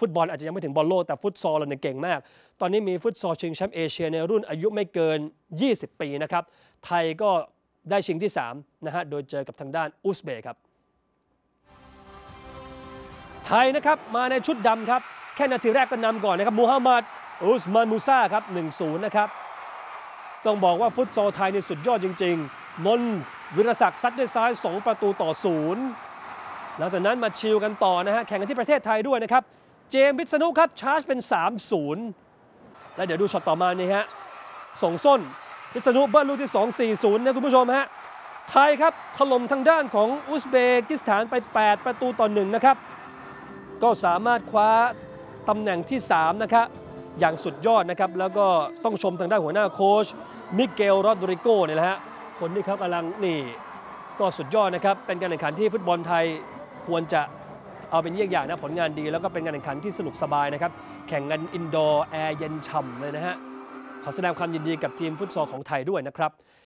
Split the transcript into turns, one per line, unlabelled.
ฟุตบอลอาจจะยังไม่ถึงบอลโลกแต่ฟุตซอลเราเนี่ยเก่งมาก ตอนนี้มีฟุตซอลชิงแชมป์เอเชียในรุ่นอายุไม่เกิน 20 ปีนะครับ ไทยก็ได้ชิงที่3นะฮะ โดยเจอกับทางด้านอุซเบย์ครับ ไทยนะครับมาในชุดดำครับ แค่นาทีแรกก็นำก่อนนะครับมูฮัมหมัดอุสมานมูซาครับ 1-0 นะครับ ต้องบอกว่าฟุตซอลไทยนี่สุดยอดจริง ๆ นนท์วิรศักดิ์ซัดด้วยซ้าย 2 ประตูต่อศูนย์หลังจากนั้นมาชิลกันต่อนะฮะ แข่งกันที่ประเทศไทยด้วยนะครับ เจมส์วิษณุครับชาร์จเป็น 3-0 แล้วเดี๋ยวดูช็อตต่อมานี่ฮะส่งส้นวิษณุเบิ้ลลูกที่ 2 4-0 นะคุณผู้ชมฮะไทยครับถล่มทางด้านของอุซเบกิสถานไป 8 ประตูต่อหนึ่งนะครับ ก็สามารถคว้าตำแหน่งที่ 3 นะครับ อย่างสุดยอดนะครับ แล้วก็ต้องชมทางด้านหัวหน้าโค้ชมิเกลโรดริโกเนี่ยแหละฮะคนที่เขากำลังนี่ ก็สุดยอดนะครับ เป็นการแข่งขันที่ฟุตบอลไทยควรจะ เอาเป็นเยี่ยงอย่างนะผลงานดีแล้วก็เป็นการแข่งขันที่สนุกสบายนะครับ แข่งกัน indoor แอร์เย็นฉ่ำเลยนะฮะขอแสดงความยินดีกับทีมฟุตซอลของไทยด้วยนะครับ